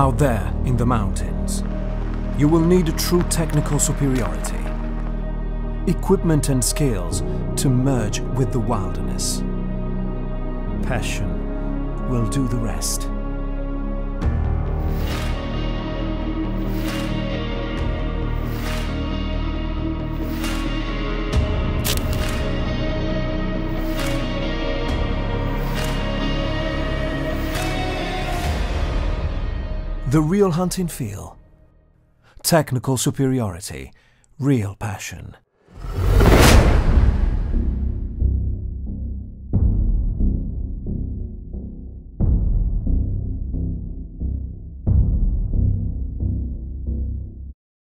Out there in the mountains, you will need a true technical superiority. Equipment and skills to merge with the wilderness. Passion will do the rest. The real hunting feel. Technical superiority, real passion.